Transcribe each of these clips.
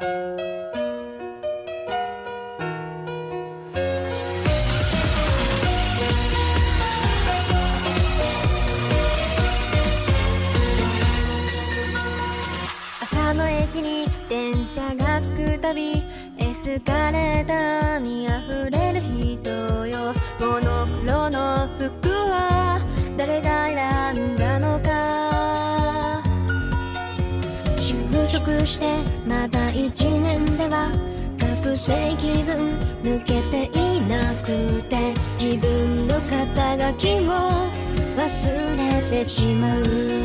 朝の駅に電車が来くたびエスカレーターにあふれ職してまだ一年では学生気分抜けていなくて自分の肩書きを忘れてしまう。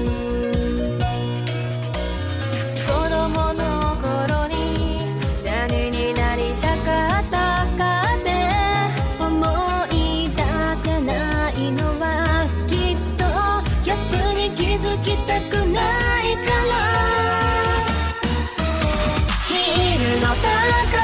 la